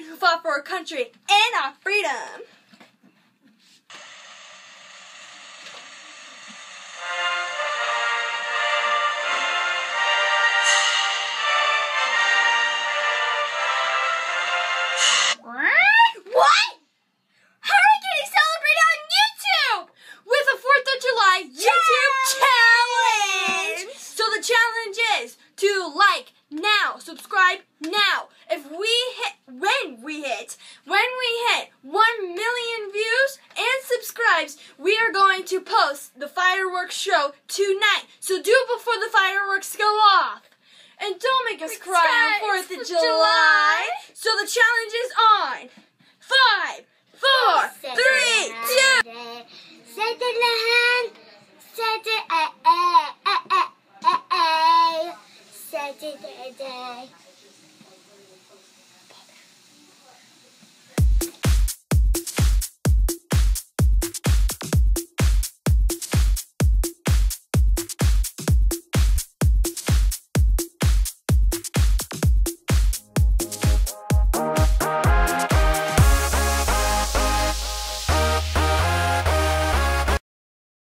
who fought for our country and our freedom. What? How are we getting celebrated on YouTube? With a 4th of July YouTube challenge! So the challenge is to like now, subscribe now. If we hit, when we hit, when we hit 1 million views and subscribes, we are going to post the fireworks show tonight. So do it before the fireworks go off. And don't make us cry on 4th of July. So the challenge is on. Five, four, three, da.